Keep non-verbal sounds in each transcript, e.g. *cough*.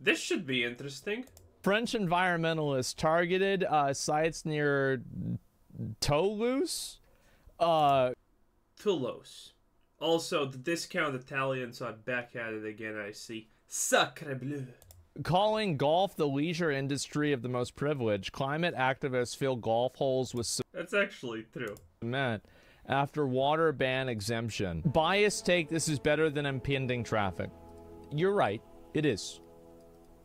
This should be interesting. French environmentalists targeted uh, sites near Toulouse. Uh, Toulouse. Also, the discount Italians are back at it again, I see. Sacre bleu. calling golf the leisure industry of the most privileged, climate activists fill golf holes with That's actually true. cement after water ban exemption. Bias take this is better than impending traffic. You're right, it is.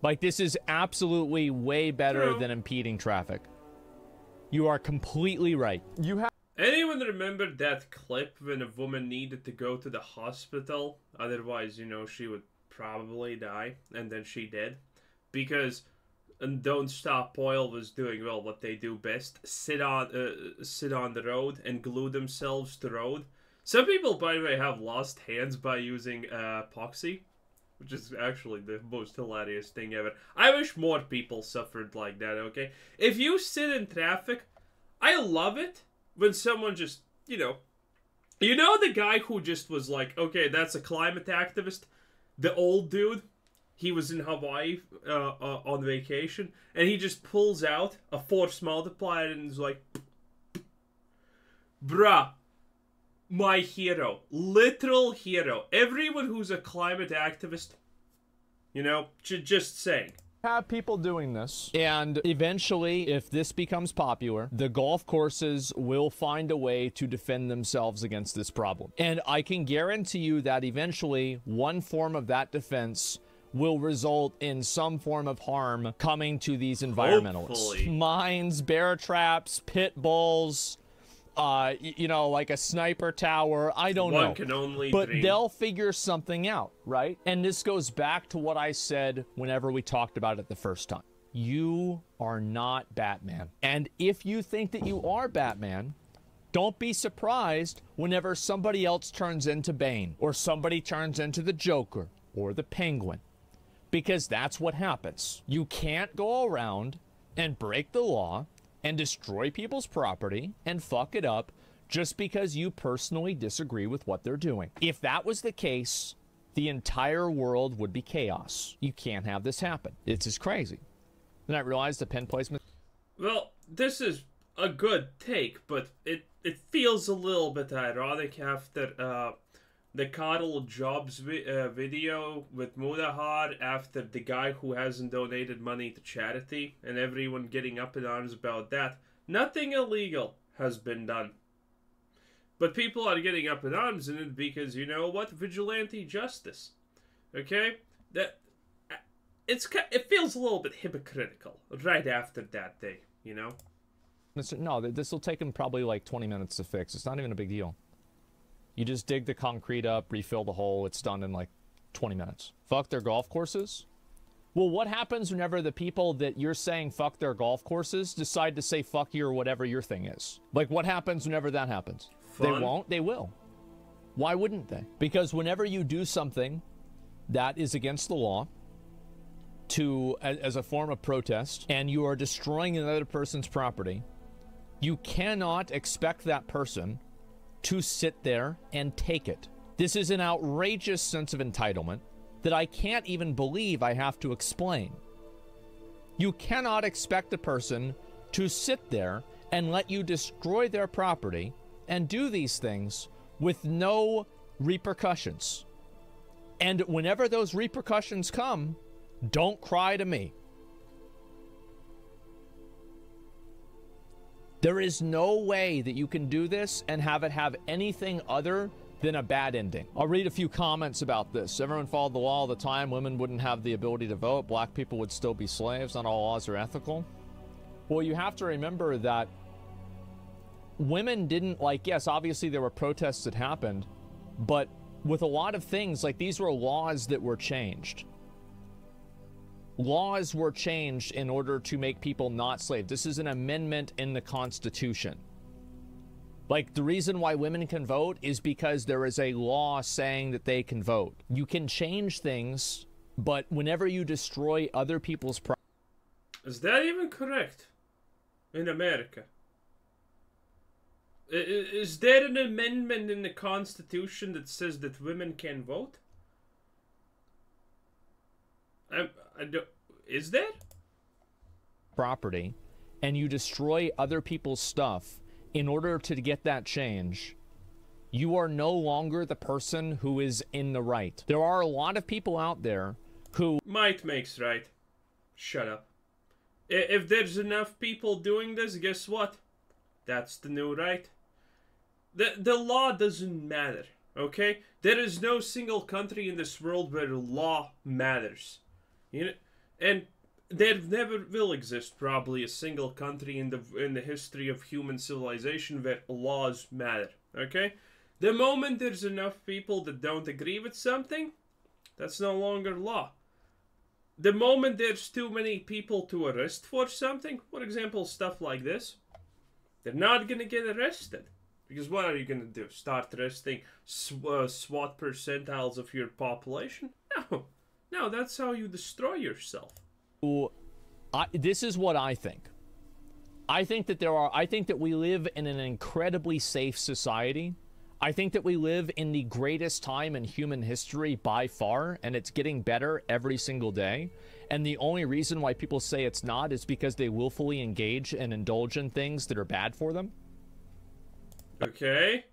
Like, this is absolutely way better True. than impeding traffic. You are completely right. You have. Anyone remember that clip when a woman needed to go to the hospital? Otherwise, you know, she would probably die, and then she did. Because and Don't Stop Oil was doing well what they do best: sit on, uh, sit on the road and glue themselves to road. Some people, by the way, have lost hands by using uh, epoxy, which is actually the most hilarious thing ever. I wish more people suffered like that. Okay, if you sit in traffic, I love it when someone just, you know, you know the guy who just was like, okay, that's a climate activist, the old dude. He was in Hawaii uh, uh, on vacation, and he just pulls out a force multiplier and is like, bruh, my hero, literal hero. Everyone who's a climate activist, you know, j- just saying. have people doing this. And eventually, if this becomes popular, the golf courses will find a way to defend themselves against this problem. And I can guarantee you that eventually, one form of that defense will result in some form of harm coming to these environmentalists. Hopefully. Mines, bear traps, pit bulls. Uh, you know, like a sniper tower. I don't One know. can only But dream. they'll figure something out, right? And this goes back to what I said whenever we talked about it the first time. You are not Batman. And if you think that you are Batman, don't be surprised whenever somebody else turns into Bane or somebody turns into the Joker or the Penguin. Because that's what happens. You can't go around and break the law and destroy people's property and fuck it up just because you personally disagree with what they're doing. If that was the case, the entire world would be chaos. You can't have this happen. It's just crazy. Then I realized the pen placement. Well, this is a good take, but it it feels a little bit ironic after uh, the Karl Jobst vi- uh, video with Mutahar after the guy who hasn't donated money to charity and everyone getting up in arms about that. Nothing illegal has been done. But people are getting up in arms in it because you know what? Vigilante justice. Okay? That it's it feels a little bit hypocritical right after that day, you know. No, this will take him probably like 20 minutes to fix. It's not even a big deal. You just dig the concrete up, refill the hole. It's done in like 20 minutes. Fuck their golf courses? Well, what happens whenever the people that you're saying fuck their golf courses decide to say fuck you or whatever your thing is? Like, what happens whenever that happens? They won't, they will. Why wouldn't they? Because whenever you do something that is against the law, to as a form of protest and you are destroying another person's property you cannot expect that person to sit there and take it. This is an outrageous sense of entitlement that i can't even believe i have to explain. You cannot expect a person to sit there and let you destroy their property and do these things with no repercussions. And whenever those repercussions come don't cry to me. There is no way that you can do this and have it have anything other than a bad ending. I'll read a few comments about this. Everyone followed the law all the time. Women wouldn't have the ability to vote. Black people would still be slaves. Not all laws are ethical. Well, you have to remember that women didn't like, yes, obviously there were protests that happened, but with a lot of things, like these were laws that were changed laws were changed in order to make people not slaves. This is an amendment in the Constitution. Like, the reason why women can vote is because there is a law saying that they can vote. You can change things, but whenever you destroy other people's property, Is that even correct in America? Is there an amendment in the Constitution that says that women can vote? Is there? property and you destroy other people's stuff in order to get that change, you are no longer the person who is in the right. There are a lot of people out there who Might makes right. Shut up. If there's enough people doing this, guess what? That's the new right. The the law doesn't matter, okay? There is no single country in this world where law matters. You know, and there never will exist probably a single country in the in the history of human civilization where laws matter, okay? The moment there's enough people that don't agree with something, that's no longer law the moment there's too many people to arrest for something, for example, stuff like this, they're not gonna get arrested. Because what are you gonna do? Start arresting sw- uh, SWAT percentiles of your population? No, that's how you destroy yourself. I, this is what I think. I think that there are I think that we live in an incredibly safe society. I think that we live in the greatest time in human history by far and it's getting better every single day. And the only reason why people say it's not is because they willfully engage and indulge in things that are bad for them. Okay,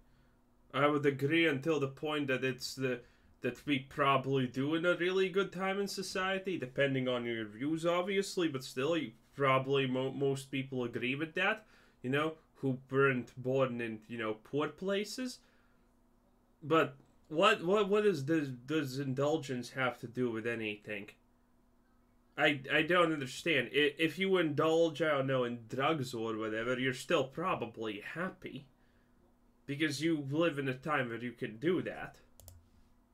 I would agree until the point that it's the that we probably do in a really good time in society, depending on your views, obviously. But still, you probably mo- most people agree with that. You know, who weren't born in you know poor places. But what what what does this does indulgence have to do with anything? I I don't understand. If you indulge, I don't know, in drugs or whatever, you're still probably happy because you live in a time where you can do that.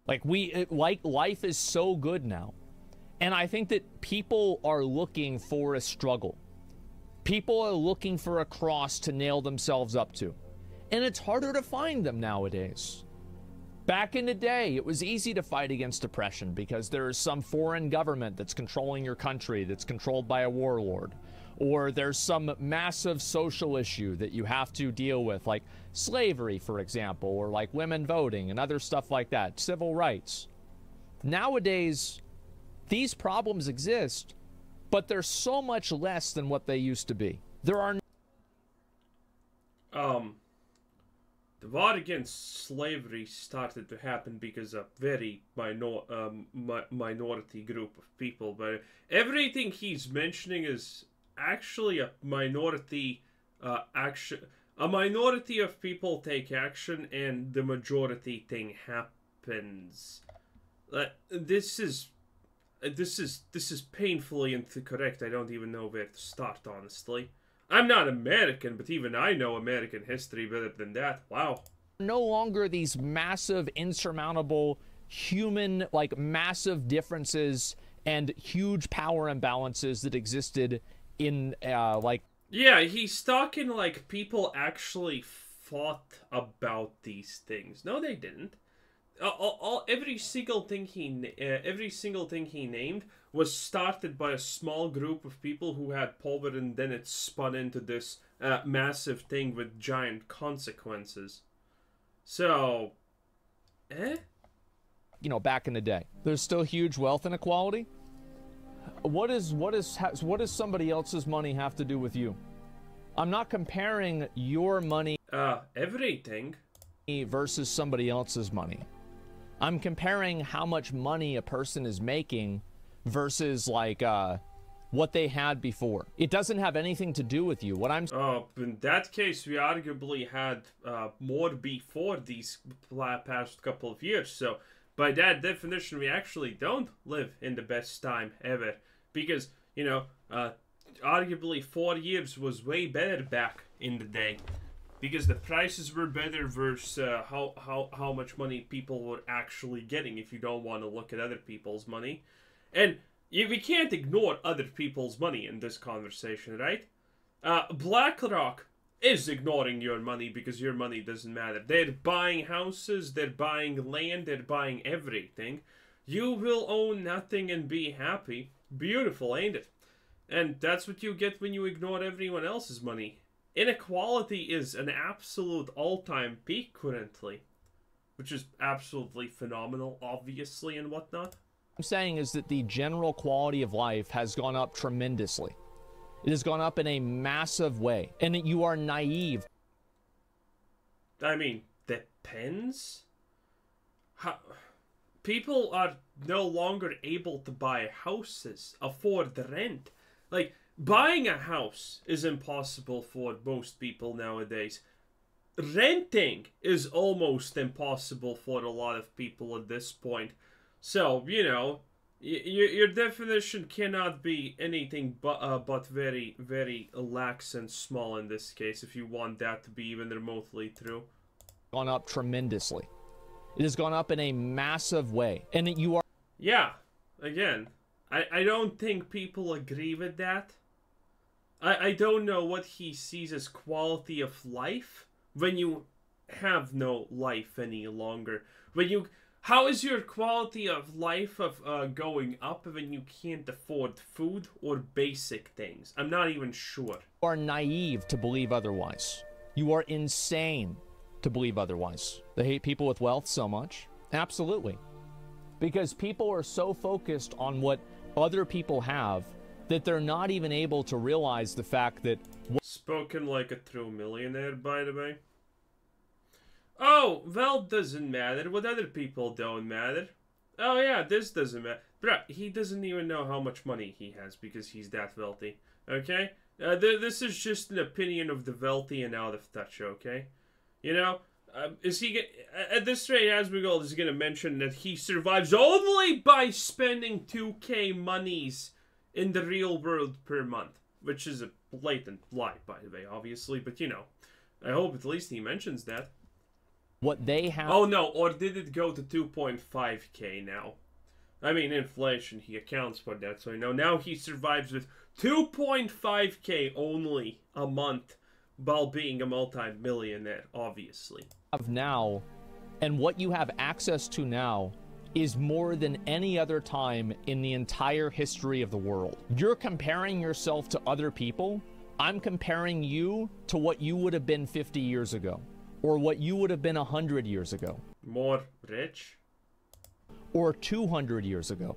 Like we like life is so good now. And I think that people are looking for a struggle. People are looking for a cross to nail themselves up to. And it's harder to find them nowadays. Back in the day, it was easy to fight against oppression because there is some foreign government that's controlling your country that's controlled by a warlord. Or there's some massive social issue that you have to deal with, like slavery, for example, or like women voting and other stuff like that, civil rights. Nowadays, these problems exist, but they're so much less than what they used to be. There are Um, the war against slavery started to happen because of very minor um, mi- minority group of people, but everything he's mentioning is actually a minority uh, action. A minority of people take action, and the majority thing happens. This is this is this is painfully incorrect. I don't even know where to start, honestly. I'm not American, but even I know American history better than that. Wow. no longer these massive, insurmountable, human, like massive differences and huge power imbalances that existed in, uh, like, Yeah, he's talking like people actually fought about these things. No, they didn't. Uh, all, all, every single thing he uh, every single thing he named was started by a small group of people who had power, and then it spun into this uh, massive thing with giant consequences. So, eh? you know, back in the day. There's still huge wealth inequality. What is what is has, what does somebody else's money have to do with you? I'm not comparing your money Uh, everything. versus somebody else's money. I'm comparing how much money a person is making versus like uh what they had before. It doesn't have anything to do with you. What I'm Uh, in that case, we arguably had uh, more before these past couple of years. So, by that definition, we actually don't live in the best time ever. Because, you know, uh, arguably four years was way better back in the day. Because the prices were better versus uh, how, how, how much money people were actually getting if you don't want to look at other people's money. And we can't ignore other people's money in this conversation, right? Uh, BlackRock is ignoring your money because your money doesn't matter. They're buying houses, they're buying land, they're buying everything. You will own nothing and be happy. Beautiful, ain't it? And that's what you get when you ignore everyone else's money. Inequality is an absolute all time peak currently, which is absolutely phenomenal, obviously, and whatnot. I'm saying is that the general quality of life has gone up tremendously. It has gone up in a massive way, and you are naive. I mean, depends. How people are no longer able to buy houses, afford the rent. Like buying a house is impossible for most people nowadays. Renting is almost impossible for a lot of people at this point. So, you know, y- y- your definition cannot be anything but uh, but very very lax and small in this case if you want that to be even remotely true. Gone up tremendously. It has gone up in a massive way, and you are Yeah, again, I, I don't think people agree with that. I, I don't know what he sees as quality of life when you have no life any longer. When you how is your quality of life of uh, going up when you can't afford food or basic things? I'm not even sure. are naive to believe otherwise. You are insane to believe otherwise. They hate people with wealth so much. Absolutely. Because people are so focused on what other people have that they're not even able to realize the fact that Spoken like a true millionaire, by the way. Oh, well, doesn't matter. What other people don't matter. Oh, yeah, this doesn't matter. Bruh, he doesn't even know how much money he has because he's that wealthy. Okay? Uh, th- this is just an opinion of the wealthy and out of touch, okay? You know? Um, is he at this rate? Asmongold is going to mention that he survives only by spending 2k monies in the real world per month, which is a blatant lie, by the way, obviously. But you know, I hope at least he mentions that. What they have Oh no, or did it go to 2.5k now? I mean, inflation, he accounts for that, so I know. Now he survives with 2.5k only a month while being a multi-millionaire, obviously. have now and what you have access to now is more than any other time in the entire history of the world. You're comparing yourself to other people. I'm comparing you to what you would have been 50 years ago, or what you would have been 100 years ago, More rich? or 200 years ago.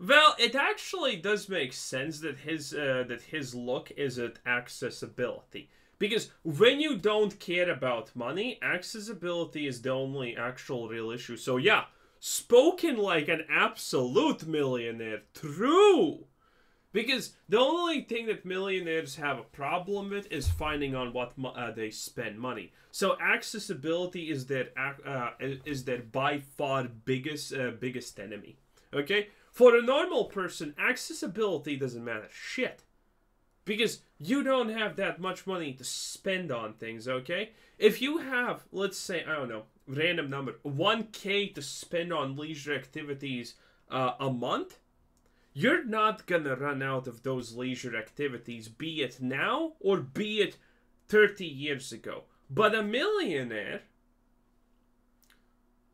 Well, it actually does make sense that his uh, that his look is at accessibility. Because when you don't care about money, accessibility is the only actual real issue. So yeah, spoken like an absolute millionaire. True. Because the only thing that millionaires have a problem with is finding on what uh, they spend money. So accessibility is their uh, is their by far biggest uh, biggest enemy. Okay, for a normal person, accessibility doesn't matter shit because you don't have that much money to spend on things. Okay, if you have, let's say, I don't know, random number, one k to spend on leisure activities uh, a month you're not gonna run out of those leisure activities, be it now or be it 30 years ago. But a millionaire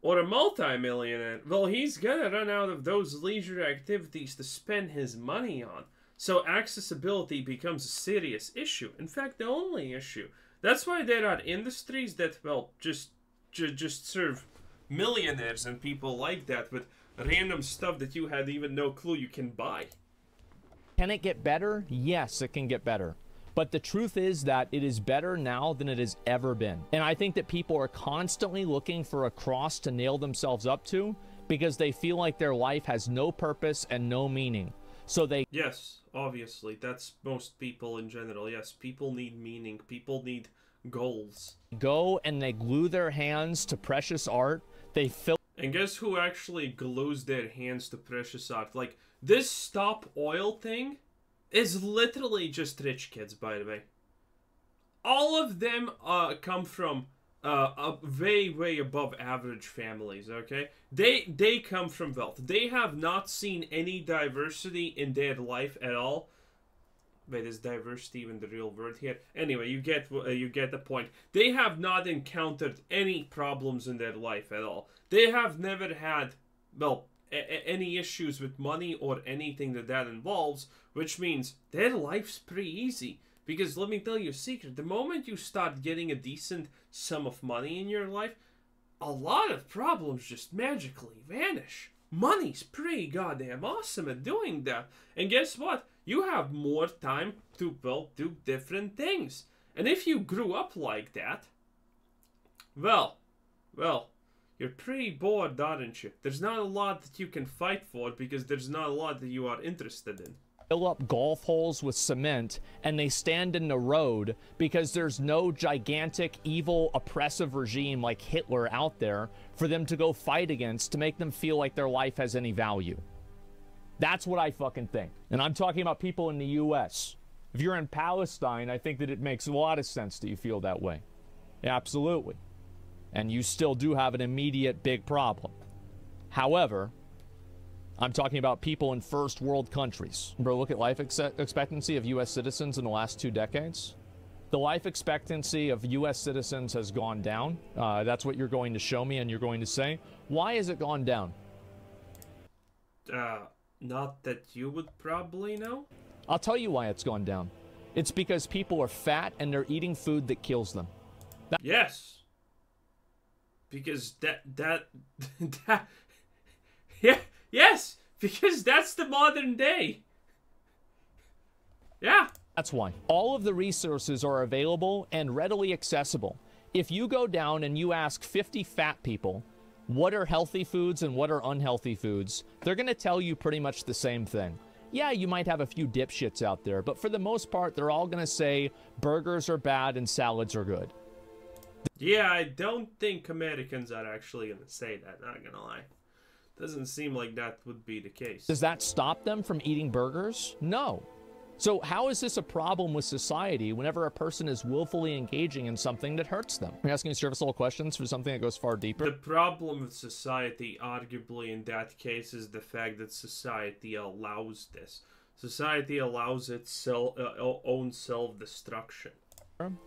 or a multimillionaire, well, he's gonna run out of those leisure activities to spend his money on. So accessibility becomes a serious issue. In fact, the only issue. That's why there are industries that, well, just just serve millionaires and people like that with random stuff that you had even no clue you can buy. Can it get better? Yes, it can get better. But the truth is that it is better now than it has ever been. And I think that people are constantly looking for a cross to nail themselves up to because they feel like their life has no purpose and no meaning. So they Yes, obviously, that's most people in general. Yes, people need meaning, people need goals. go and they glue their hands to precious art. They fill And guess who actually glues their hands to precious art? Like, this stop oil thing is literally just rich kids, by the way. All of them uh, come from uh, uh, way, way above average families, okay? They, they come from wealth. They have not seen any diversity in their life at all. Wait, is diversity even the real word here? Anyway, you get uh, you get the point. They have not encountered any problems in their life at all. They have never had well any issues with money or anything that that involves, which means their life's pretty easy. Because let me tell you a secret: the moment you start getting a decent sum of money in your life, a lot of problems just magically vanish. money's pretty goddamn awesome at doing that. And guess what? You have more time to, well, do different things. And if you grew up like that, well, well, you're pretty bored, aren't you? There's not a lot that you can fight for because there's not a lot that you are interested in fill up golf holes with cement and they stand in the road because there's no gigantic, evil, oppressive regime like Hitler out there for them to go fight against to make them feel like their life has any value. That's what I fucking think. And I'm talking about people in the U.S. If you're in Palestine, I think that it makes a lot of sense that you feel that way. Absolutely. And you still do have an immediate big problem. However, I'm talking about people in first world countries. Bro, look at life ex expectancy of U.S. citizens in the last two decades. The life expectancy of U.S. citizens has gone down. Uh, that's what you're going to show me and you're going to say. Why has it gone down? Uh, not that you would probably know. I'll tell you why it's gone down. It's because people are fat and they're eating food that kills them. That yes. Because that that *laughs* that yeah Yes, because that's the modern day. Yeah. That's why. All of the resources are available and readily accessible. If you go down and you ask 50 fat people, what are healthy foods and what are unhealthy foods, they're going to tell you pretty much the same thing. Yeah, you might have a few dipshits out there, but for the most part, they're all going to say burgers are bad and salads are good. Yeah, I don't think Americans are actually going to say that, not going to lie. Doesn't seem like that would be the case. Does that stop them from eating burgers? No. So how is this a problem with society whenever a person is willfully engaging in something that hurts them? You're asking surface level questions for something that goes far deeper? The problem with society, arguably in that case, is the fact that society allows this. Society allows its uh, own self-destruction.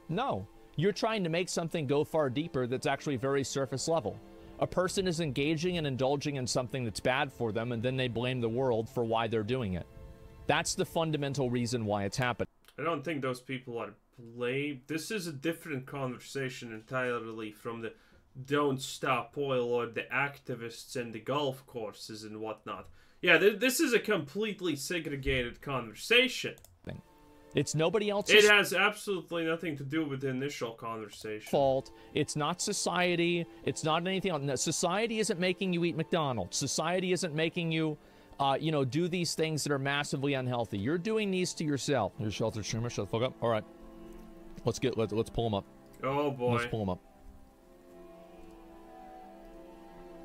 No. You're trying to make something go far deeper that's actually very surface level. A person is engaging and indulging in something that's bad for them, and then they blame the world for why they're doing it. That's the fundamental reason why it's happening. I don't think those people are blame. This is a different conversation entirely from the don't stop oil or the activists and the golf courses and whatnot. Yeah, th this is a completely segregated conversation. It's nobody else's It has absolutely nothing to do with the initial conversation. Fault. It's not society. It's not anything else. No, society isn't making you eat McDonald's. Society isn't making you, uh, you know, do these things that are massively unhealthy. You're doing these to yourself. You're sheltered streamer. Shut the fuck up. All right. Let's get. Let's let's pull them up. Oh boy. Let's pull them up.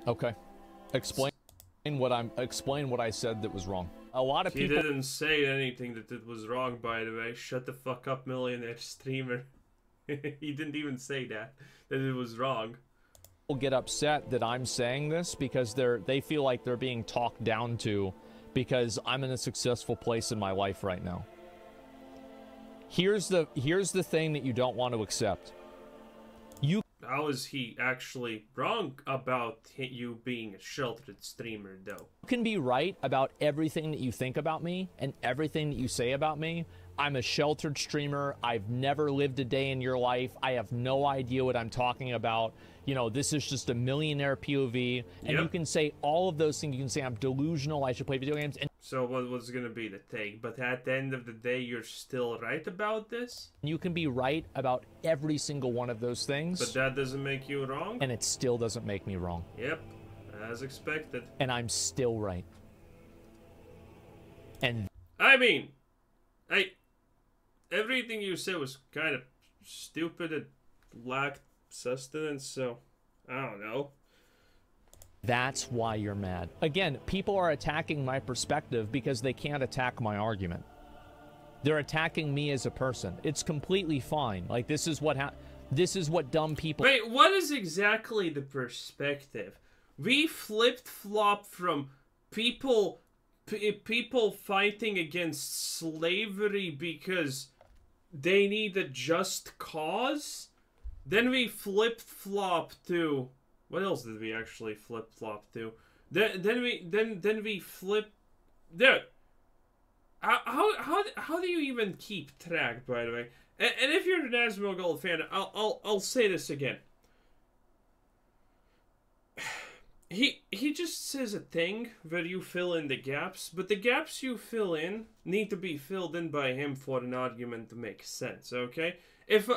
Okay. Explain what I'm. Explain what I said that was wrong. A lot of he people. He didn't say anything that it was wrong, by the way. Shut the fuck up, millionaire *laughs* streamer. *laughs* he didn't even say that that it was wrong. People get upset that I'm saying this because they're they feel like they're being talked down to because I'm in a successful place in my life right now. Here's the here's the thing that you don't want to accept. You how is he actually wrong about you being a sheltered streamer, though? You can be right about everything that you think about me and everything that you say about me. I'm a sheltered streamer. I've never lived a day in your life. I have no idea what I'm talking about. You know, this is just a millionaire POV. And yep. you can say all of those things. You can say I'm delusional. I should play video games. And so what was going to be the take? But at the end of the day, you're still right about this? You can be right about every single one of those things. But that doesn't make you wrong? And it still doesn't make me wrong. Yep, as expected. And I'm still right. And I mean, I everything you said was kind of stupid. It lacked sustenance, so I don't know. That's why you're mad. Again, people are attacking my perspective because they can't attack my argument. They're attacking me as a person. It's completely fine. Like this is what ha- this is what dumb people Wait, what is exactly the perspective? We flipped flop from people people fighting against slavery because they need a just cause? Then we flip flop to what else did we actually flip flop to? Then then we then then we flip there. How how how do you even keep track? By the way, and, and if you're an Asmongold fan, I'll I'll I'll say this again. *sighs* he he just says a thing where you fill in the gaps, but the gaps you fill in need to be filled in by him for an argument to make sense. Okay, if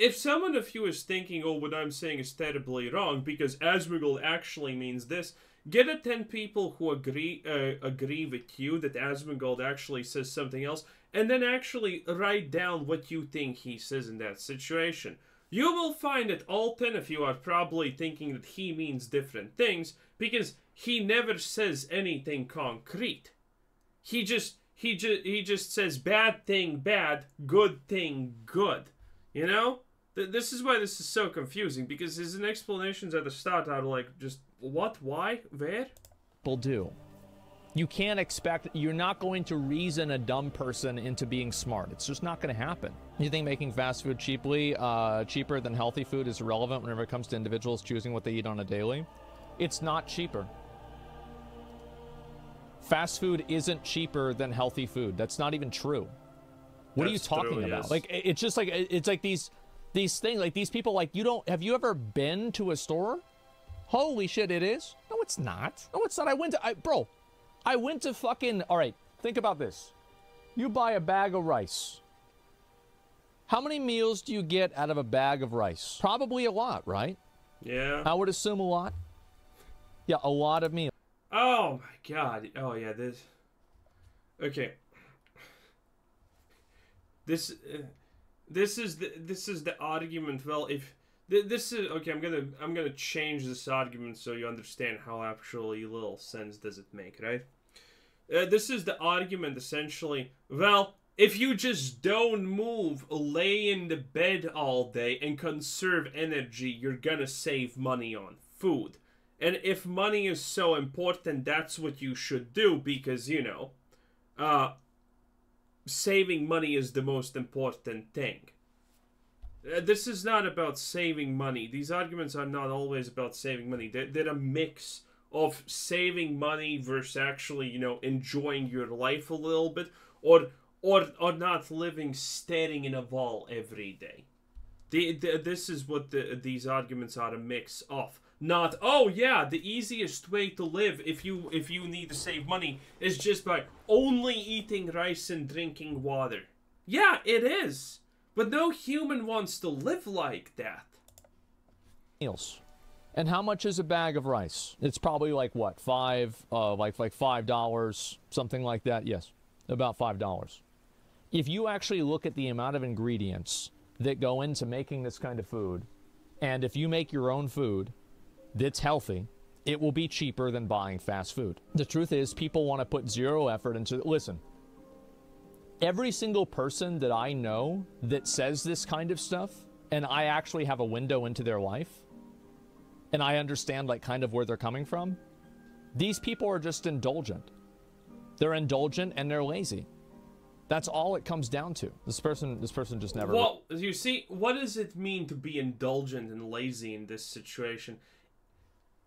if someone of you is thinking, "Oh, what I'm saying is terribly wrong," because Asmongold actually means this, get a ten people who agree uh, agree with you that Asmongold actually says something else, and then actually write down what you think he says in that situation. You will find that all 10 of you are probably thinking that he means different things because he never says anything concrete. He just he just he just says bad thing bad, good thing good. You know? Th- this is why this is so confusing because his explanations at the start are like just what, why, where? People do. You can't expect, you're not going to reason a dumb person into being smart. It's just not going to happen. You think making fast food cheaply, uh, cheaper than healthy food is relevant whenever it comes to individuals choosing what they eat on a daily? It's not cheaper. Fast food isn't cheaper than healthy food. That's not even true. What are you talking true, about? yes. Like it's just like it's like these these things like these people like you don't have you ever been to a store? Holy shit, it is? No, it's not. No, it's not. I went to I bro, I went to fucking all right, think about this. You buy a bag of rice. How many meals do you get out of a bag of rice? Probably a lot, right? Yeah. I would assume a lot. Yeah, a lot of meals. Oh my god. Oh yeah, this. Okay. This, uh, this is the this is the argument. Well, if th- this is okay, I'm gonna I'm gonna change this argument so you understand how actually little sense does it make, right? Uh, this is the argument essentially. Well, if you just don't move, lay in the bed all day, and conserve energy, you're gonna save money on food. And if money is so important, that's what you should do because, you know, uh, saving money is the most important thing. Uh, this is not about saving money. These arguments are not always about saving money. They're, they're a mix of saving money versus actually, you know, enjoying your life a little bit or or or not living staring in a wall every day. The, the, this is what the, these arguments are a mix of. Not oh yeah, the easiest way to live if you if you need to save money is just by only eating rice and drinking water. Yeah, it is. But no human wants to live like that. meals. And how much is a bag of rice? It's probably like what, five, uh, like like five dollars, something like that. Yes, about five dollars. If you actually look at the amount of ingredients that go into making this kind of food, and if you make your own food that's healthy, it will be cheaper than buying fast food. The truth is, people want to put zero effort into. Listen, every single person that I know that says this kind of stuff, and I actually have a window into their life, and I understand like kind of where they're coming from. These people are just indulgent. They're indulgent and they're lazy. That's all it comes down to. This person this person just never Well, you see, what does it mean to be indulgent and lazy in this situation?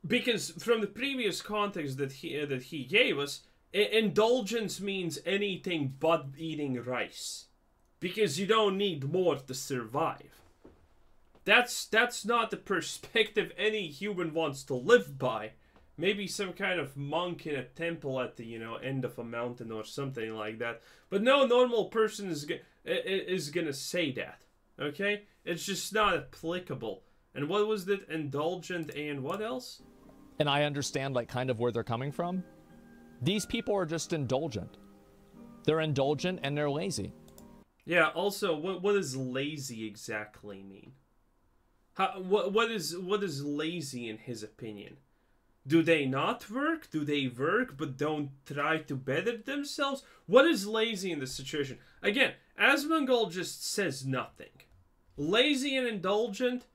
Because from the previous context that he uh, that he gave us, indulgence means anything but eating rice, because you don't need more to survive. That's that's not the perspective any human wants to live by. Maybe some kind of monk in a temple at the you know end of a mountain or something like that. But no normal person is is gonna say that. Okay, it's just not applicable. And what was that? Indulgent and what else? And I understand like kind of where they're coming from. These people are just indulgent. They're indulgent and they're lazy. Yeah. Also, what what does lazy exactly mean? How, what what is what is lazy in his opinion? Do they not work? Do they work but don't try to better themselves? What is lazy in this situation? Again, Asmongold just says nothing. Lazy and indulgent.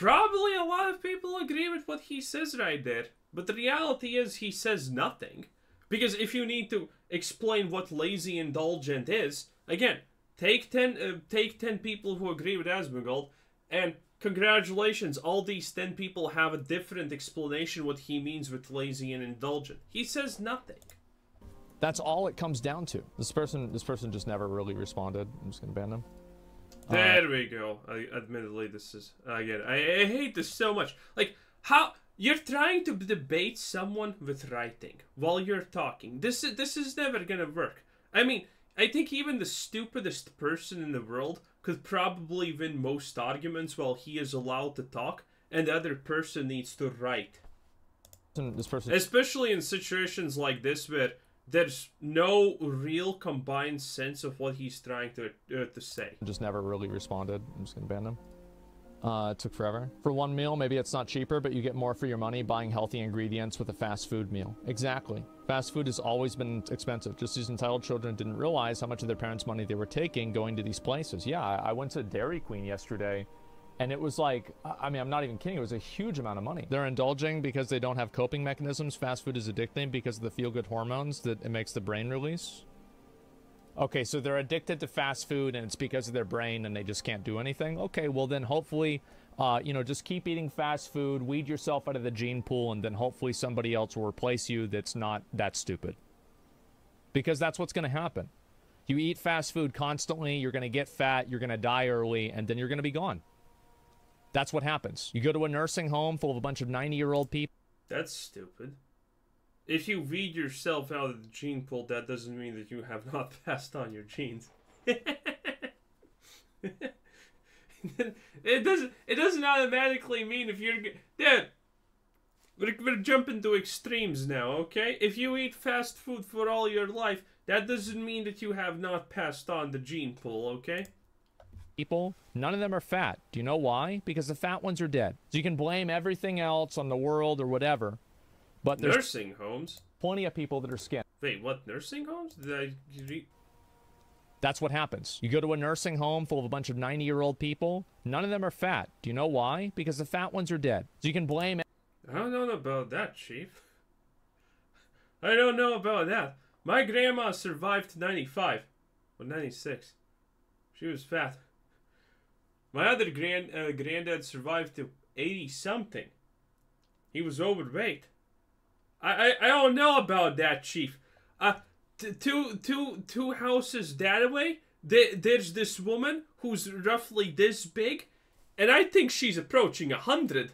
Probably a lot of people agree with what he says right there. But the reality is he says nothing. Because if you need to explain what lazy indulgent is, again, take 10 uh, take 10 people who agree with Asmongold and congratulations, all these 10 people have a different explanation what he means with lazy and indulgent. He says nothing. That's all it comes down to. This person this person just never really responded. I'm just gonna ban them. There we go. I, admittedly, this is again. I, I hate this so much. Like how you're trying to debate someone with writing while you're talking. This is this is never gonna work. I mean, I think even the stupidest person in the world could probably win most arguments while he is allowed to talk, and the other person needs to write. This person, Especially in situations like this where there's no real combined sense of what he's trying to uh, to say. just never really responded. I'm just gonna ban them. Uh, it took forever. For one meal, maybe it's not cheaper, but you get more for your money buying healthy ingredients with a fast food meal. Exactly. Fast food has always been expensive. Just these entitled children didn't realize how much of their parents' money they were taking going to these places. Yeah, I went to Dairy Queen yesterday, and it was like, I mean, I'm not even kidding. It was a huge amount of money. They're indulging because they don't have coping mechanisms. Fast food is addicting because of the feel-good hormones that it makes the brain release. Okay, so they're addicted to fast food and it's because of their brain and they just can't do anything. Okay, well then hopefully, uh, you know, just keep eating fast food, weed yourself out of the gene pool, and then hopefully somebody else will replace you that's not that stupid. Because that's what's going to happen. You eat fast food constantly, you're going to get fat, you're going to die early, and then you're going to be gone. That's what happens. You go to a nursing home full of a bunch of 90 year old people. That's stupid. If you weed yourself out of the gene pool, that doesn't mean that you have not *laughs* passed on your genes. *laughs* it doesn't. It doesn't automatically mean if you're. Dad, we're, we're jumping to extremes now, okay? If you eat fast food for all your life, that doesn't mean that you have not passed on the gene pool, okay? People, none of them are fat. Do you know why? Because the fat ones are dead. So you can blame everything else on the world or whatever, but there's Nursing homes. plenty of people that are skinny. Wait, what nursing homes? Did I? That's what happens. You go to a nursing home full of a bunch of 90 year old people, none of them are fat. Do you know why? Because the fat ones are dead. So you can blame I don't know about that, Chief. I don't know about that. My grandma survived to 95. Well, 96. She was fat. My other grand uh, granddad survived to 80 something. He was overweight. I, I, I don't know about that, Chief. Uh, t- two, two, two houses that way, there, there's this woman who's roughly this big, and I think she's approaching a 100.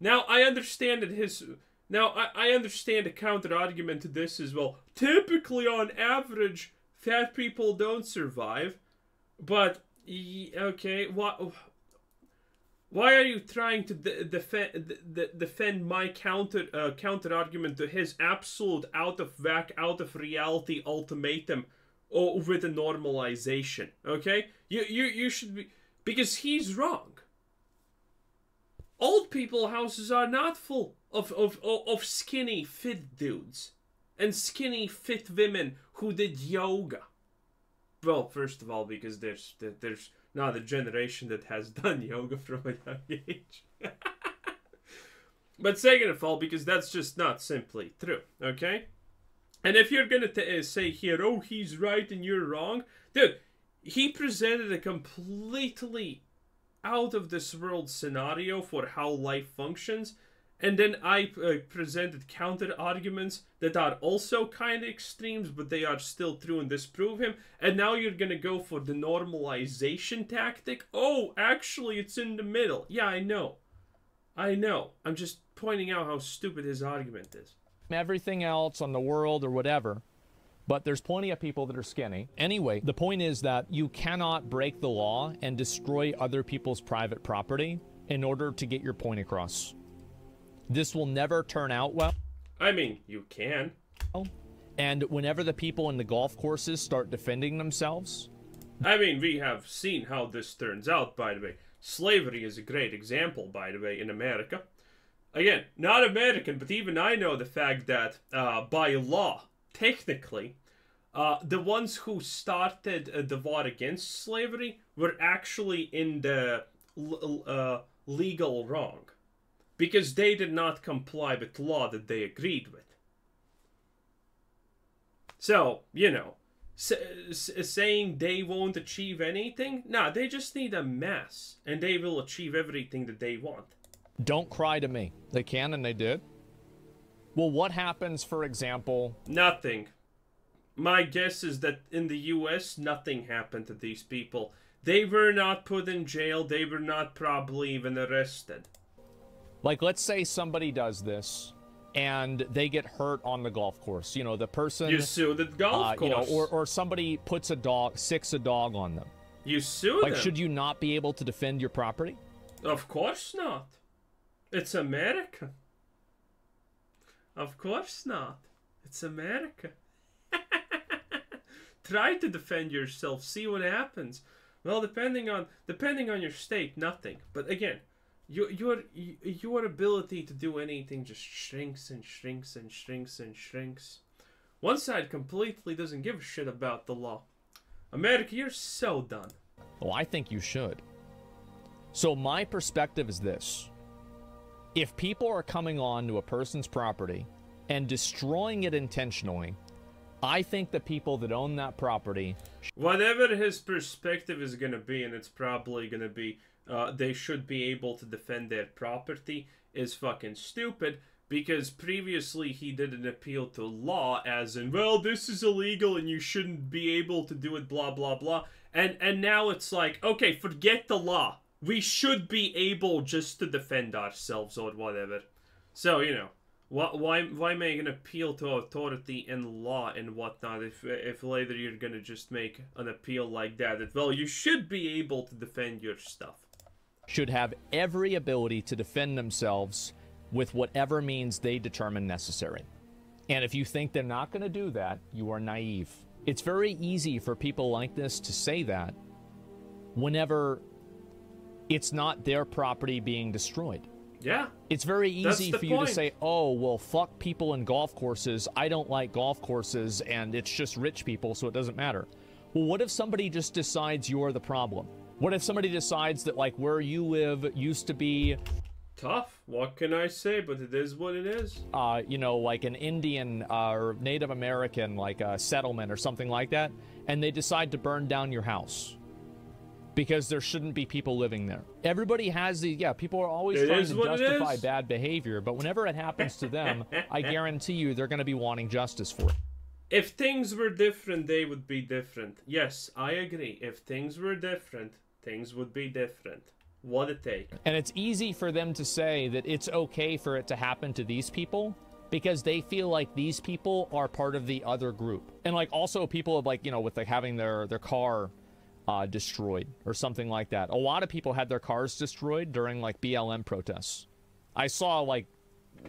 Now I understand that his now I, I understand a counter argument to this as well. Typically, on average, fat people don't survive, but okay, what? Why are you trying to de- defend de- defend my counter uh, counter argument to his absolute out of whack, out of reality ultimatum, or with a normalization? Okay, you you you should be because he's wrong old people houses are not full of, of, of skinny fit dudes and skinny fit women who did yoga well first of all because there's there- there's not a generation that has *laughs* done yoga from a young age. *laughs* But second of all because that's just not simply true okay? And if you're gonna t- uh, say here oh he's right and you're wrong dude he presented a completely out of this world scenario for how life functions and then i uh, presented counter arguments that are also kind of extremes but they are still true and disprove him and now you're gonna go for the normalization tactic oh actually it's in the middle yeah i know i know i'm just pointing out how stupid his argument is everything else on the world or whatever. But there's plenty of people that are skinny. Anyway, the point is that you cannot break the law and destroy other people's private property in order to get your point across. This will never turn out well. i mean you can And whenever the people in the golf courses start defending themselves, I mean, we have seen how this turns out, by the way. Slavery is a great example, by the way, in America. Again, not American, but even I know the fact that uh, by law, technically, uh, the ones who started uh, the war against slavery were actually in the l- uh, legal wrong because they did not comply with law that they agreed with. So, you know, saying they won't achieve anything, nah, they just need a mass and they will achieve everything that they want. don't cry to me. They can and they did. Well, what happens, for example, Nothing. My guess is that in the US, nothing happened to these people. They were not put in jail, they were not probably even arrested. Like, let's say somebody does this and they get hurt on the golf course. You know, the person. You sue the golf uh, course. You know, or, or somebody puts a dog, sicks a dog on them. you sue Like, them. should you not be able to defend your property? Of course not. It's America. Of course not. It's America. *laughs* Try to defend yourself. See what happens. Well, depending on depending on your state, nothing. But again, your your your ability to do anything just shrinks and shrinks and shrinks and shrinks. One side completely doesn't give a shit about the law. America, you're so done. Well, I think you should. So, my perspective is this if people are coming on to a person's property and destroying it intentionally, I think the people that own that property Whatever his perspective is going to be, and it's probably going to be uh, they should be able to defend their property, is fucking stupid because previously he did an appeal to law as in well this is illegal and you shouldn't be able to do it blah blah blah. And and now it's like okay forget the law. We should be able just to defend ourselves or whatever. So you know why why why make an appeal to authority and law and whatnot if if later you're gonna just make an appeal like that? That well you should be able to defend your stuff should have every ability to defend themselves with whatever means they determine necessary. And if you think they're not going to do that, you are naive. It's very easy for people like this to say that whenever it's not their property being destroyed. yeah It's very easy for you point. to say, oh, well, fuck people in golf courses. I don't like golf courses and it's just rich people, so it doesn't matter. Well, what if somebody just decides you're the problem? What if somebody decides that, like, where you live used to be, tough what can i say but it is what it is uh, you know, like an Indian uh, or Native American, like a settlement or something like that, and they decide to burn down your house? Because there shouldn't be people living there. Everybody has the yeah. People are always It trying to justify bad behavior, but whenever it happens to them, I *laughs* guarantee you they're going to be wanting justice for it. if things were different they would be different yes i agree if things were different things would be different what a take And it's easy for them to say that it's okay for it to happen to these people because they feel like these people are part of the other group. And like also people of like, you know, with like having their their car uh, destroyed or something like that. A lot of people had their cars destroyed during like BLM protests. I saw like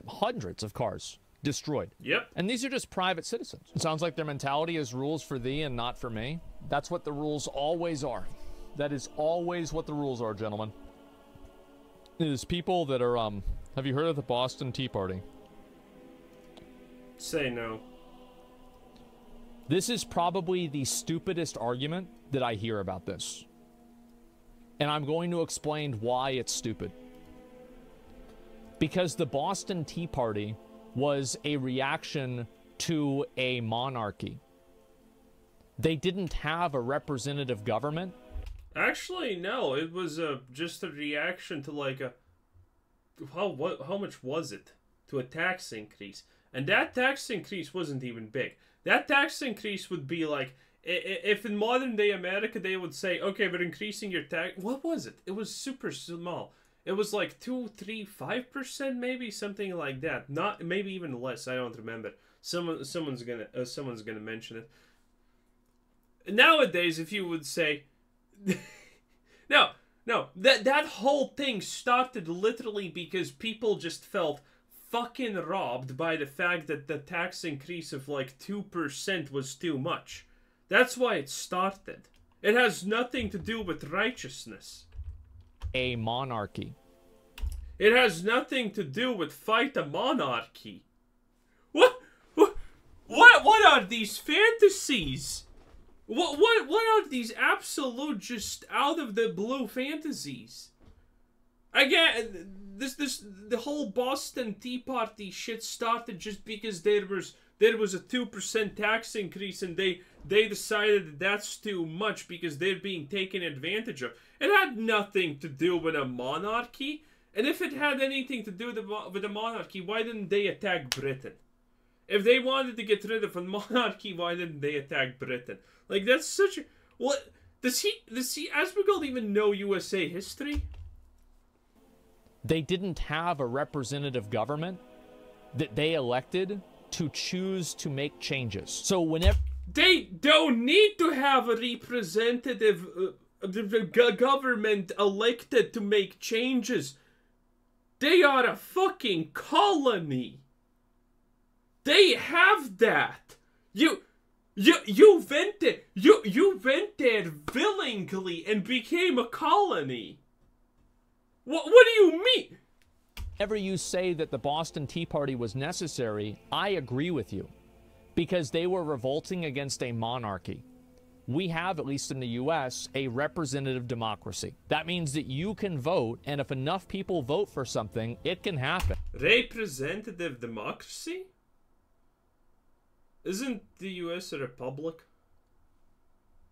hundreds of cars destroyed. yep And these are just private citizens. It sounds like their mentality is rules for thee and not for me. That's what the rules always are. That is always what the rules are, gentlemen. It is people that are, um, have you heard of the Boston Tea Party? say no This is probably the stupidest argument that I hear about this. And I'm going to explain why it's stupid. Because the Boston Tea Party was a reaction to a monarchy. They didn't have a representative government. Actually, no. It was uh, just a reaction to like a how what how much was it to a tax increase, and that tax increase wasn't even big. That tax increase would be like if in modern day America they would say, okay, we're increasing your tax. What was it? It was super small. It was like two, three, five percent, maybe something like that. Not maybe even less. I don't remember. Someone, someone's gonna, uh, someone's gonna mention it. Nowadays, if you would say, *laughs* no, no, that that whole thing started literally because people just felt fucking robbed by the fact that the tax increase of like 2% was too much. That's why it started. It has nothing to do with righteousness. a monarchy. It has nothing to do with fight a monarchy. What? What? What? What are these fantasies? What? What? What are these absolute, just out of the blue fantasies? Again, this this the whole Boston Tea Party shit started just because there was there was a two percent tax increase and they they decided that that's too much because they're being taken advantage of. It had nothing to do with a monarchy, and if it had anything to do with a, monarchy, why didn't they attack Britain? If they wanted to get rid of a monarchy, why didn't they attack Britain? Like that's such a what does he does he Aspergold even know USA history? They didn't have a representative government that they elected to choose to make changes. So whenever They don't need to have a representative uh, the, the government elected to make changes. They are a fucking colony. They have that. You you you went there you you went there willingly and became a colony. What what do you mean? whenever you say that the Boston Tea Party was necessary, I agree with you because they were revolting against a monarchy. We have, at least in the US, a representative democracy. That means that you can vote, and if enough people vote for something, it can happen. Representative democracy? Isn't the US a republic?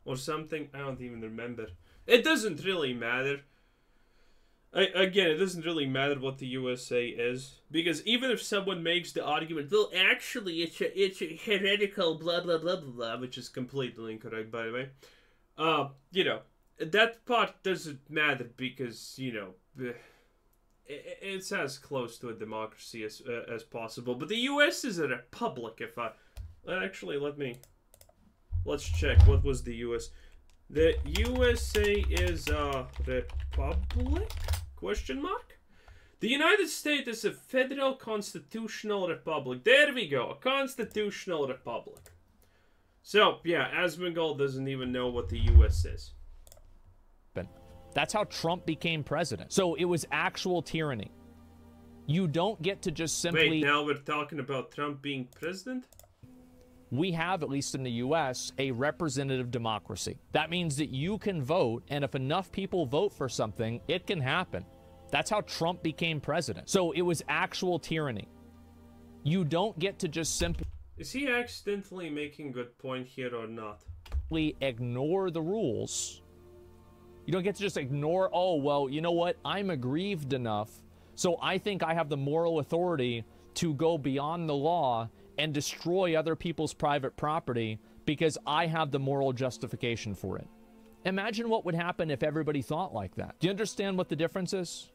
Or something? I don't even remember. It doesn't really matter. I, again, it doesn't really matter what the USA is because even if someone makes the argument, well, actually, it's a, it's a heretical blah blah blah blah blah, which is completely incorrect, by the way. Uh, you know, that part doesn't matter because you know, it, it's as close to a democracy as uh, as possible. But the U.S. is a republic. If I actually let me let's check what was the U.S. The USA is a republic? Question mark. The United States is a federal constitutional republic. There we go, a constitutional republic. So yeah, Asmongold doesn't even know what the U.S. is. That's how Trump became president. So it was actual tyranny. You don't get to just simply. Wait, now we're talking about Trump being president? We have, at least in the US, a representative democracy. That means that you can vote, and if enough people vote for something, it can happen. That's how Trump became president. So it was actual tyranny. You don't get to just simply Is he accidentally making good point here or not? ignore the rules. You don't get to just ignore, oh, well, you know what? I'm aggrieved enough, so I think I have the moral authority to go beyond the law and destroy other people's private property because I have the moral justification for it. Imagine what would happen if everybody thought like that. Do you understand what the difference is?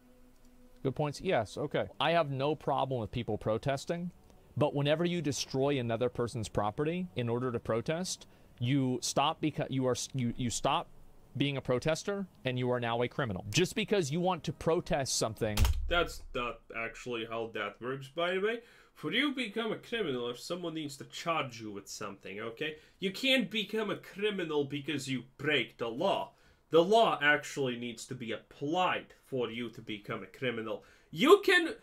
Good points? Yes, okay. I have no problem with people protesting, but whenever you destroy another person's property in order to protest, you stop because you are you you stop being a protester and you are now a criminal. Just because you want to protest something That's not actually how that works, by the way. For you become a criminal, if someone needs to charge you with something, okay? You can't become a criminal because you break the law. The law actually needs to be applied for you to become a criminal. You can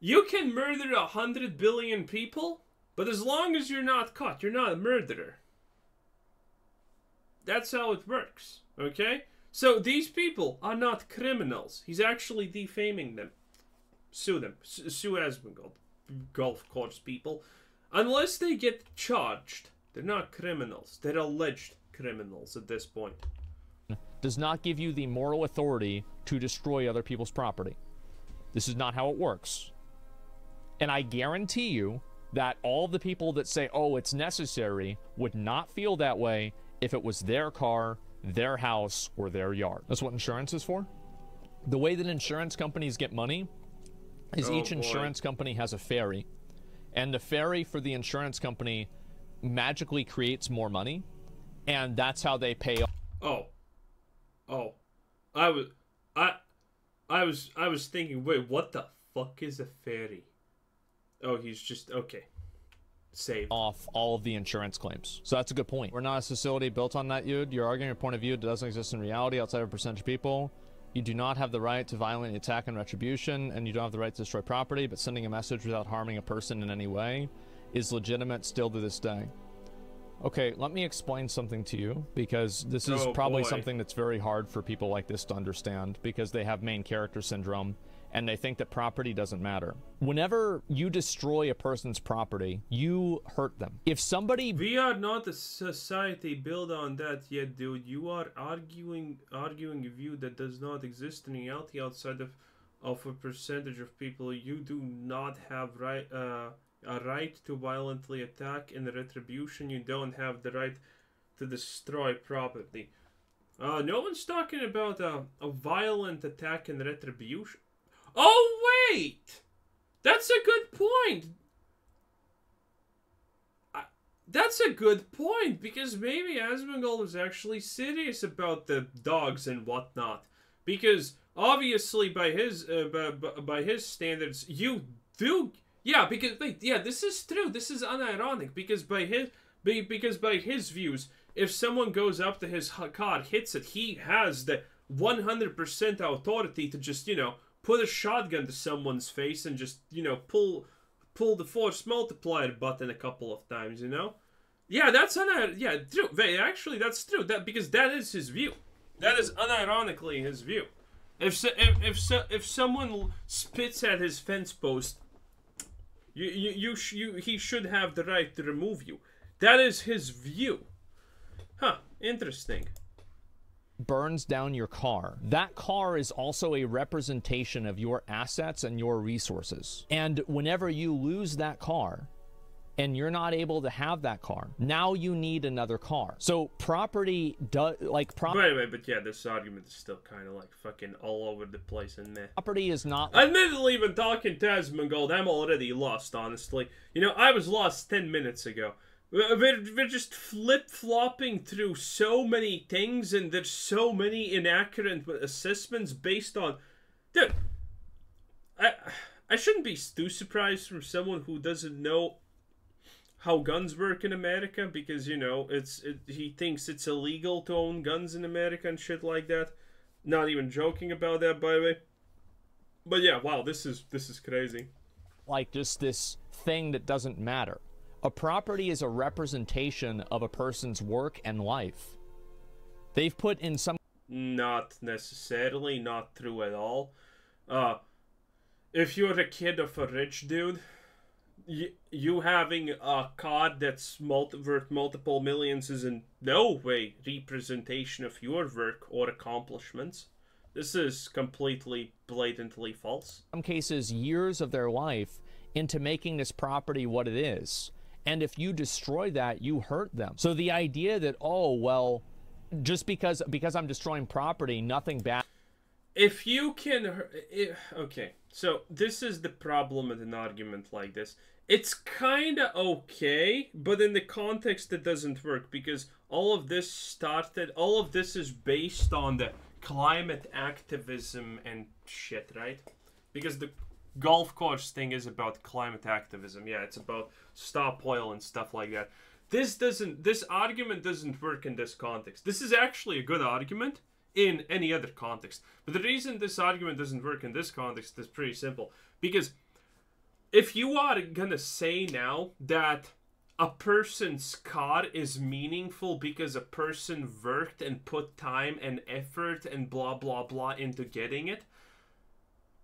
you can murder a hundred billion people, but as long as you're not caught, you're not a murderer. That's how it works, okay? So these people are not criminals. He's actually defaming them. Sue them. S- sue Asmongold. Golf course people. Unless they get charged, they're not criminals. They're alleged criminals at this point. does not give you the moral authority to destroy other people's property. This is not how it works. And I guarantee you that all the people that say, oh, it's necessary, would not feel that way if it was their car, their house, or their yard. That's what insurance is for. The way that insurance companies get money is Oh, each boy. insurance company has a ferry. And the ferry for the insurance company magically creates more money. And that's how they pay off Oh. Oh. I was I I was I was thinking, wait, what the fuck is a fairy? Oh, he's just okay. Saved. off all of the insurance claims. So that's a good point. We're not a facility built on that, Yud. You're arguing a point of view that doesn't exist in reality outside of a percentage of people. You do not have the right to violently attack and retribution, and you don't have the right to destroy property, but sending a message without harming a person in any way is legitimate still to this day. Okay, let me explain something to you because this is Oh, probably boy. something that's very hard for people like this to understand because they have main character syndrome and they think that property doesn't matter. Whenever you destroy a person's property, you hurt them. If somebody We are not a society built on that yet, dude. You are arguing arguing a view that does not exist in reality outside of of a percentage of people. You do not have right uh, a right to violently attack in retribution. You don't have the right to destroy property. Uh, no one's talking about a, a violent attack in retribution. Oh wait, that's a good point. I, that's a good point because maybe Asmongold was actually serious about the dogs and whatnot. Because obviously, by his uh, by, by his standards, you do yeah. Because wait, yeah, this is true. This is unironic because by his because by his views, if someone goes up to his car, hits it, he has the 100% authority to just you know put a shotgun to someone's face and just you know pull pull the force multiplier button a couple of times. You know. Yeah, that's un yeah true. Actually, that's true. That because that is his view. That is unironically his view. If so, if if, so, if someone spits at his fence post, you you you, you he should have the right to remove you. That is his view. Huh? Interesting. Burns down your car. That car is also a representation of your assets and your resources. And whenever you lose that car, and you're not able to have that car. Now you need another car. So property does like property. Wait, wait, but yeah, this argument is still kind of like fucking all over the place in there. Property is not. Admittedly, even talking to Asmongold, I'm already lost. Honestly, you know, I was lost ten minutes ago. We're, we're just flip flopping through so many things, and there's so many inaccurate assessments based on. Dude, I I shouldn't be too surprised from someone who doesn't know how guns work in America because you know it's it, he thinks it's illegal to own guns in America and shit like that. Not even joking about that, by the way. But yeah, wow, this is this is crazy. Like just this thing that doesn't matter. A property is a representation of a person's work and life. They've put in some. Not necessarily, not true at all. Uh, if you're a kid of a rich dude, you, you having a card that's multi- worth multiple millions is in no way representation of your work or accomplishments. This is completely blatantly false. In some cases, years of their life into making this property what it is. And if you destroy that, you hurt them. So the idea that, oh, well, just because because I'm destroying property, nothing bad. If you can, if, okay. So this is the problem with an argument like this it's kind of okay, but in the context it doesn't work because all of this started, all of this is based on the climate activism and shit, right? Because the golf course thing is about climate activism. Yeah, it's about stop oil and stuff like that. This doesn't this argument doesn't work in this context. This is actually a good argument in any other context. But the reason this argument doesn't work in this context is pretty simple because if you are gonna say now that a person's car is meaningful because a person worked and put time and effort and blah blah blah into getting it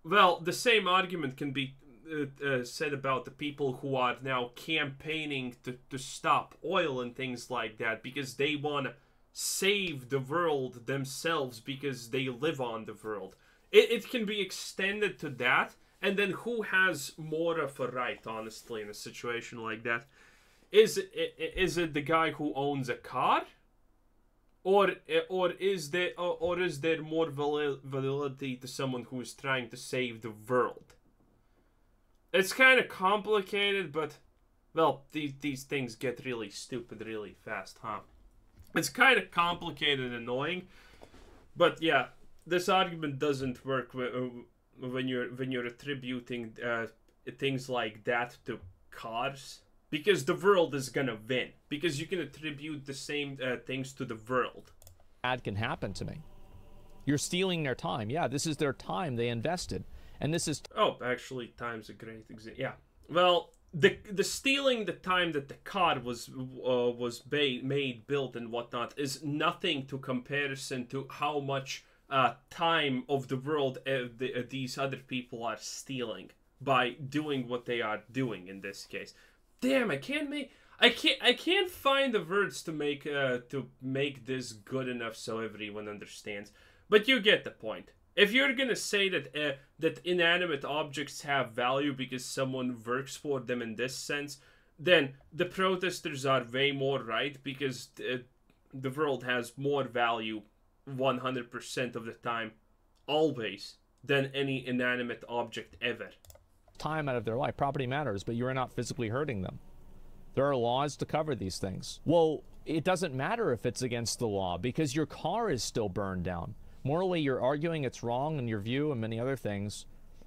well the same argument can be uh, uh, said about the people who are now campaigning to, to stop oil and things like that because they want to save the world themselves because they live on the world it, it can be extended to that and then who has more of a right, honestly, in a situation like that? Is is it the guy who owns a car? Or, or is there or, is there more validity to someone who is trying to save the world? It's kind of complicated, but well, these these things get really stupid really fast, huh? It's kind of complicated and annoying, but yeah, this argument doesn't work when you're when you're attributing uh, things like that to cars because the world is gonna win. Because you can attribute the same uh, things to the world. Bad can happen to me. You're stealing their time. Yeah this is their time they invested. And this is oh actually time's a great example yeah. Well the the stealing the time that the car was uh, was ba- made built and whatnot is nothing to comparison to how much uh, time of the world uh, the, uh, these other people are stealing by doing what they are doing in this case. Damn, I can't make I can't I can't find the words to make uh, to make this good enough so everyone understands. But you get the point. If you're gonna say that uh, that inanimate objects have value because someone works for them in this sense, then the protesters are way more right because uh, the world has more value 100% of the time, always, than any inanimate object ever. Time out of their life. Property matters, but you're not physically hurting them. There are laws to cover these things. Well, it doesn't matter if it's against the law because your car is still burned down. Morally, you're arguing it's wrong in your view and many other things,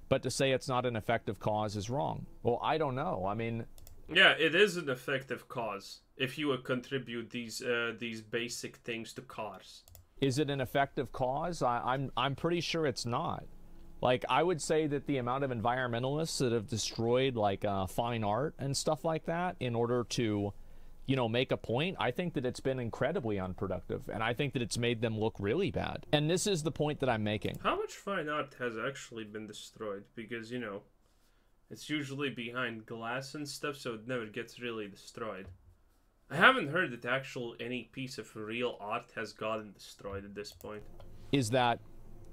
but to say it's not an effective cause is wrong. Well, I don't know. I mean, Yeah, it is an effective cause if you would contribute these uh, these basic things to cars. is it an effective cause? I, I'm I'm pretty sure it's not. Like I would say that the amount of environmentalists that have destroyed like uh, fine art and stuff like that in order to, you know, make a point, I think that it's been incredibly unproductive, and I think that it's made them look really bad. And this is the point that I'm making. How much fine art has actually been destroyed? Because you know, it's usually behind glass and stuff, so it never gets really destroyed. I haven't heard that actual any piece of real art has gotten destroyed at this point. Is that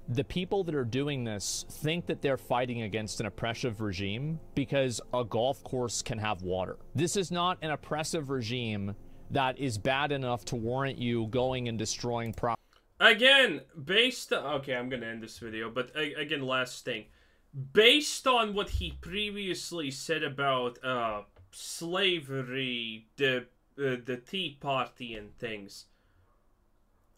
the people that are doing this think that they're fighting against an oppressive regime because a golf course can have water. This is not an oppressive regime that is bad enough to warrant you going and destroying property. Again, based okay, I'm gonna end this video, but again, last thing, based on what he previously said about uh slavery, the uh, the Tea Party and things.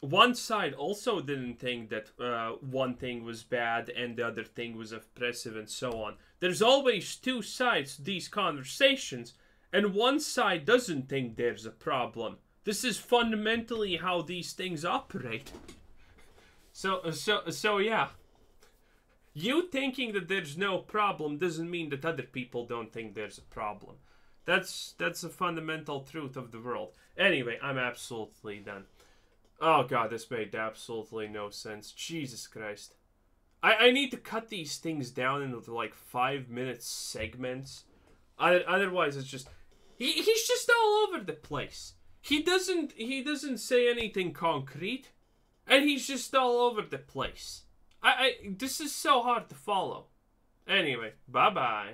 One side also didn't think that uh, one thing was bad and the other thing was oppressive and so on. There's always two sides to these conversations, and one side doesn't think there's a problem. This is fundamentally how these things operate. So, so, so, yeah. You thinking that there's no problem doesn't mean that other people don't think there's a problem. That's that's a fundamental truth of the world. Anyway, I'm absolutely done. Oh god, this made absolutely no sense. Jesus Christ. I, I need to cut these things down into like five minute segments. Otherwise, it's just he, he's just all over the place. He doesn't he doesn't say anything concrete, and he's just all over the place. I, I this is so hard to follow. Anyway, bye bye.